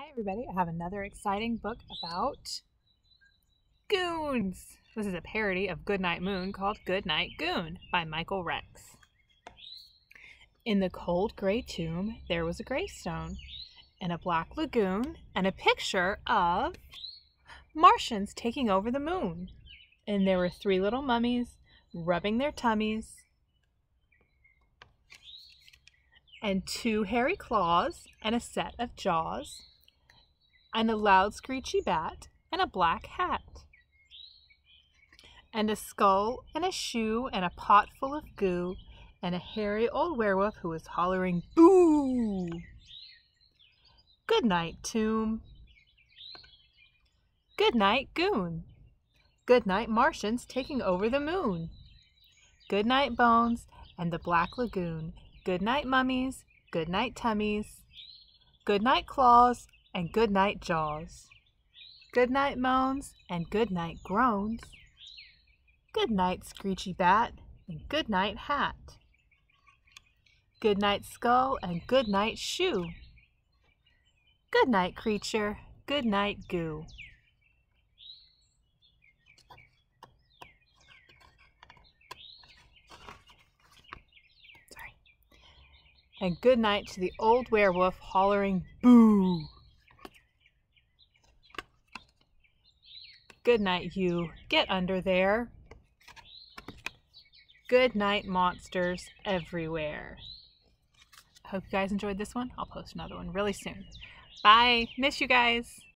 Hi, everybody. I have another exciting book about goons. This is a parody of Goodnight Moon called Goodnight Goon by Michael Rex. In the cold gray tomb, there was a gravestone and a black lagoon and a picture of Martians taking over the moon. And there were three little mummies rubbing their tummies and two hairy claws and a set of jaws and a loud screechy bat and a black hat and a skull and a shoe and a pot full of goo and a hairy old werewolf who was hollering boo! Good night tomb. Good night goon. Good night martians taking over the moon. Good night bones and the black lagoon. Good night mummies. Good night tummies. Good night claws and good night jaws. Good night moans and good night groans. Good night screechy bat and good night hat. Good night skull and good night shoe. Good night creature, good night goo. Sorry. And good night to the old werewolf hollering boo. Good night, you. Get under there. Good night, monsters everywhere. Hope you guys enjoyed this one. I'll post another one really soon. Bye. Miss you guys.